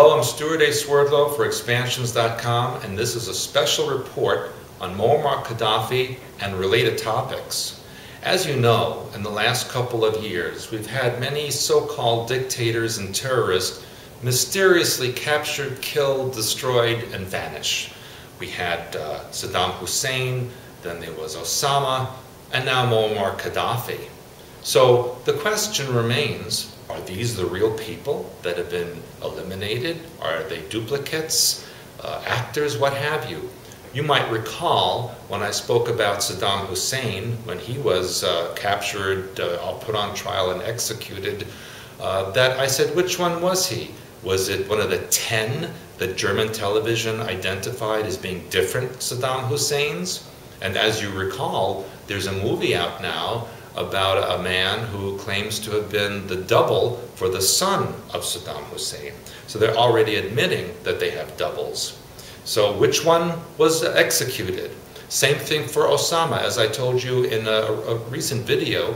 Hello, I'm Stewart A. Swerdlow for Expansions.com, and this is a special report on Muammar Gaddafi and related topics. As you know, in the last couple of years, we've had many so-called dictators and terrorists mysteriously captured, killed, destroyed, and vanish. We had uh, Saddam Hussein, then there was Osama, and now Muammar Gaddafi. So the question remains, are these the real people that have been eliminated? Are they duplicates, uh, actors, what have you? You might recall when I spoke about Saddam Hussein, when he was uh, captured, uh, put on trial and executed, uh, that I said, which one was he? Was it one of the 10 that German television identified as being different Saddam Husseins? And as you recall, there's a movie out now about a man who claims to have been the double for the son of Saddam Hussein. So they're already admitting that they have doubles. So which one was executed? Same thing for Osama. As I told you in a, a recent video,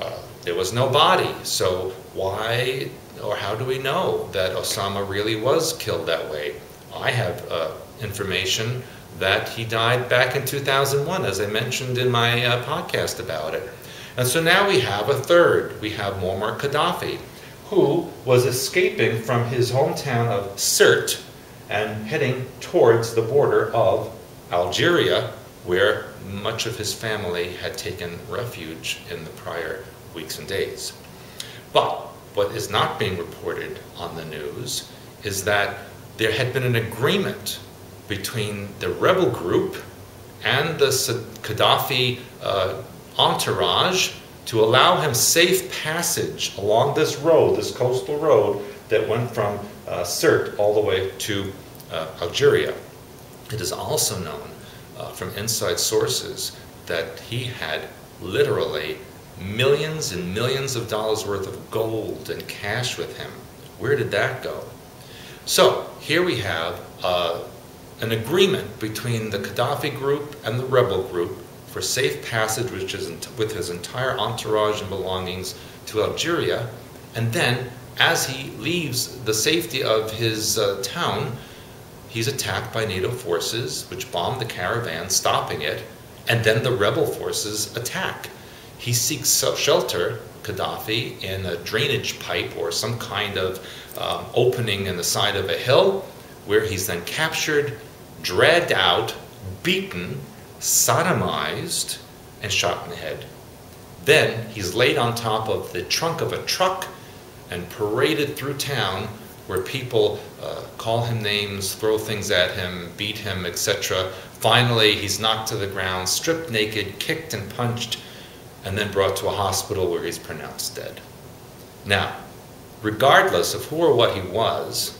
uh, there was no body. So why or how do we know that Osama really was killed that way? I have uh, information that he died back in 2001, as I mentioned in my uh, podcast about it. And so now we have a third. We have Muammar Gaddafi, who was escaping from his hometown of Sirte and heading towards the border of Algeria, where much of his family had taken refuge in the prior weeks and days. But what is not being reported on the news is that there had been an agreement between the rebel group and the Gaddafi uh, entourage to allow him safe passage along this road, this coastal road that went from uh, Sirte all the way to uh, Algeria. It is also known uh, from inside sources that he had literally millions and millions of dollars worth of gold and cash with him. Where did that go? So here we have uh, an agreement between the Gaddafi group and the rebel group for safe passage which is with his entire entourage and belongings to Algeria. And then, as he leaves the safety of his uh, town, he's attacked by NATO forces, which bomb the caravan, stopping it, and then the rebel forces attack. He seeks shelter, Gaddafi, in a drainage pipe or some kind of um, opening in the side of a hill, where he's then captured, dragged out, beaten, sodomized, and shot in the head. Then he's laid on top of the trunk of a truck and paraded through town where people uh, call him names, throw things at him, beat him, etc. Finally, he's knocked to the ground, stripped naked, kicked and punched, and then brought to a hospital where he's pronounced dead. Now, regardless of who or what he was,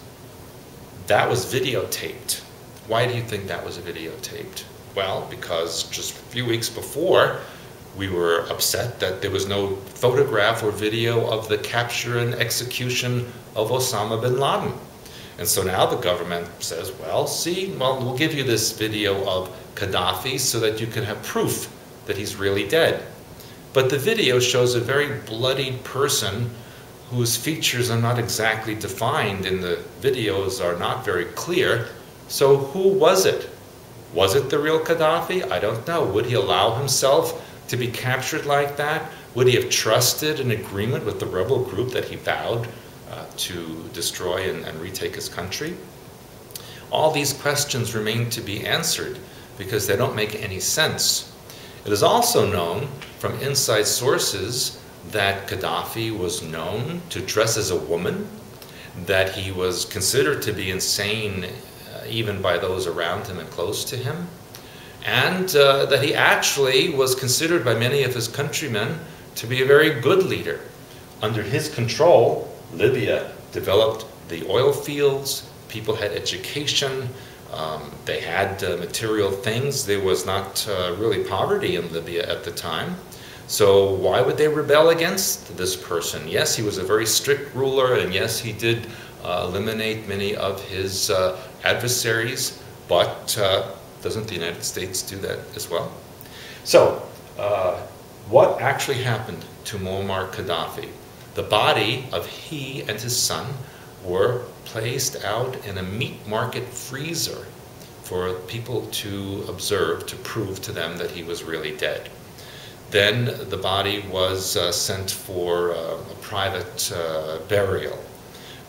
that was videotaped. Why do you think that was videotaped? Well, because just a few weeks before, we were upset that there was no photograph or video of the capture and execution of Osama bin Laden. And so now the government says, well, see, well, we'll give you this video of Gaddafi so that you can have proof that he's really dead. But the video shows a very bloodied person whose features are not exactly defined and the videos are not very clear. So who was it? Was it the real Gaddafi? I don't know. Would he allow himself to be captured like that? Would he have trusted an agreement with the rebel group that he vowed uh, to destroy and, and retake his country? All these questions remain to be answered because they don't make any sense. It is also known from inside sources that Gaddafi was known to dress as a woman, that he was considered to be insane even by those around him and close to him, and uh, that he actually was considered by many of his countrymen to be a very good leader. Under his control, Libya developed the oil fields, people had education, um, they had uh, material things. There was not uh, really poverty in Libya at the time. So why would they rebel against this person? Yes, he was a very strict ruler, and yes, he did eliminate many of his uh, adversaries, but uh, doesn't the United States do that as well? So, uh, what actually happened to Muammar Gaddafi? The body of he and his son were placed out in a meat market freezer for people to observe to prove to them that he was really dead. Then the body was uh, sent for uh, a private uh, burial.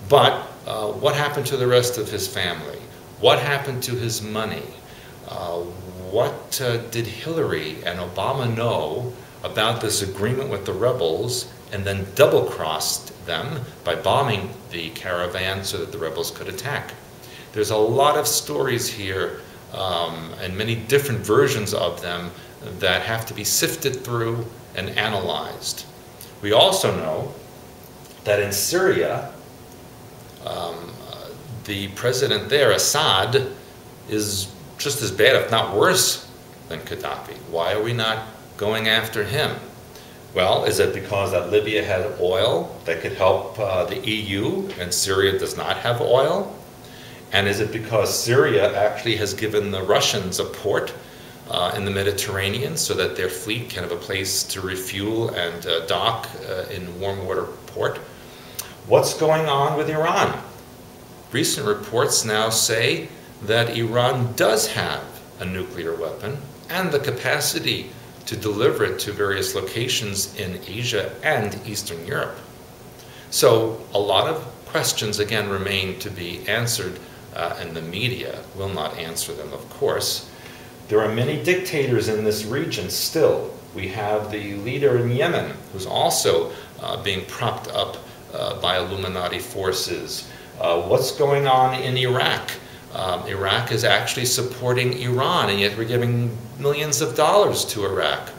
But uh, what happened to the rest of his family? What happened to his money? Uh, what uh, did Hillary and Obama know about this agreement with the rebels and then double crossed them by bombing the caravan so that the rebels could attack? There's a lot of stories here um, and many different versions of them that have to be sifted through and analyzed. We also know that in Syria, um, uh, the president there, Assad, is just as bad, if not worse, than Gaddafi. Why are we not going after him? Well, is it because that Libya had oil that could help uh, the EU and Syria does not have oil? And is it because Syria actually has given the Russians a port uh, in the Mediterranean so that their fleet can have a place to refuel and uh, dock uh, in warm water port? What's going on with Iran? Recent reports now say that Iran does have a nuclear weapon and the capacity to deliver it to various locations in Asia and Eastern Europe. So a lot of questions again remain to be answered uh, and the media will not answer them, of course. There are many dictators in this region still. We have the leader in Yemen, who's also uh, being propped up uh, by Illuminati forces. Uh, what's going on in Iraq? Um, Iraq is actually supporting Iran, and yet we're giving millions of dollars to Iraq.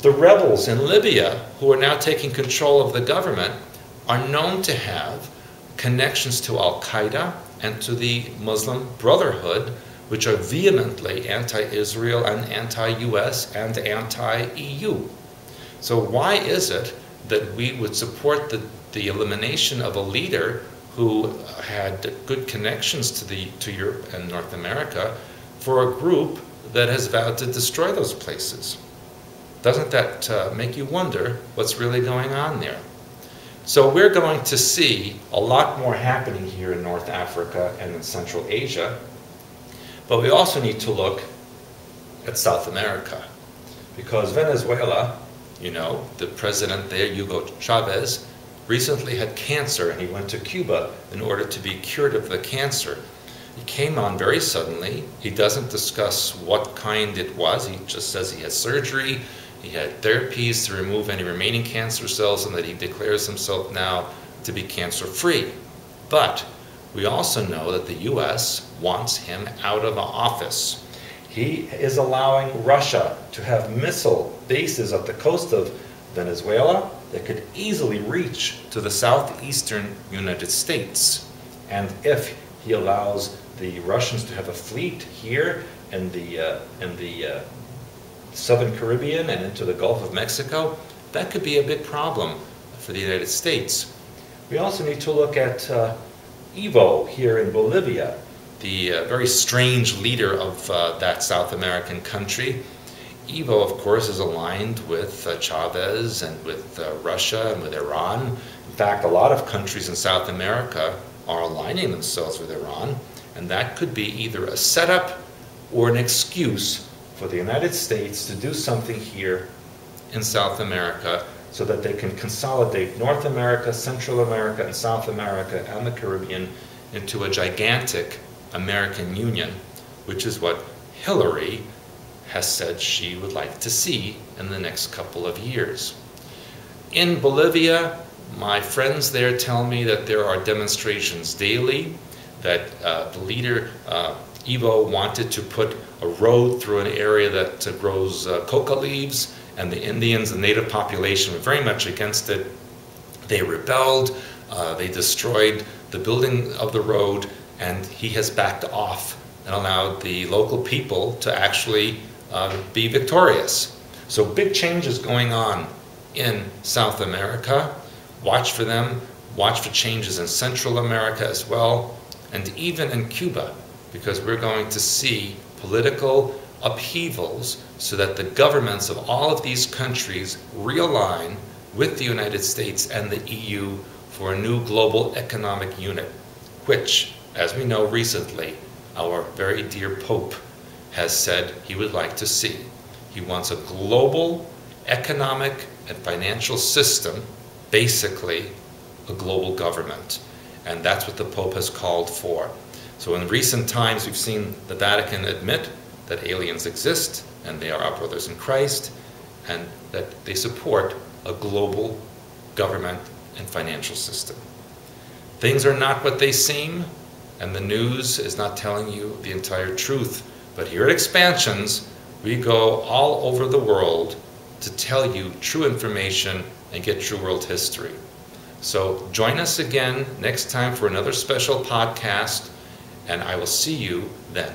The rebels in Libya, who are now taking control of the government, are known to have connections to Al Qaeda and to the Muslim Brotherhood, which are vehemently anti Israel and anti US and anti EU. So, why is it that we would support the, the elimination of a leader who had good connections to, the, to Europe and North America for a group that has vowed to destroy those places? Doesn't that uh, make you wonder what's really going on there? So we're going to see a lot more happening here in North Africa and in Central Asia, but we also need to look at South America because Venezuela, you know, the president there, Hugo Chavez, recently had cancer and he went to Cuba in order to be cured of the cancer. He came on very suddenly. He doesn't discuss what kind it was. He just says he had surgery, he had therapies to remove any remaining cancer cells and that he declares himself now to be cancer free. But we also know that the US wants him out of office. He is allowing Russia to have missile bases at the coast of Venezuela that could easily reach to the southeastern United States. And if he allows the Russians to have a fleet here in the, uh, in the uh, southern Caribbean and into the Gulf of Mexico, that could be a big problem for the United States. We also need to look at uh, Evo here in Bolivia, the uh, very strange leader of uh, that South American country. Evo, of course, is aligned with uh, Chavez and with uh, Russia and with Iran. In fact, a lot of countries in South America are aligning themselves with Iran, and that could be either a setup or an excuse for the United States to do something here in South America so that they can consolidate North America, Central America, and South America and the Caribbean into a gigantic American Union, which is what Hillary has said she would like to see in the next couple of years. In Bolivia, my friends there tell me that there are demonstrations daily, that uh, the leader, uh, Evo, wanted to put a road through an area that uh, grows uh, coca leaves, and the Indians, the native population, were very much against it. They rebelled, uh, they destroyed the building of the road, and he has backed off and allowed the local people to actually uh, be victorious. So big changes going on in South America. Watch for them. Watch for changes in Central America as well, and even in Cuba, because we're going to see political upheavals so that the governments of all of these countries realign with the United States and the EU for a new global economic unit, which, as we know recently, our very dear Pope has said he would like to see. He wants a global economic and financial system, basically a global government. And that's what the Pope has called for. So in recent times, we've seen the Vatican admit that aliens exist and they are our brothers in Christ and that they support a global government and financial system. Things are not what they seem, and the news is not telling you the entire truth. But here at Expansions, we go all over the world to tell you true information and get true world history. So join us again next time for another special podcast, and I will see you then.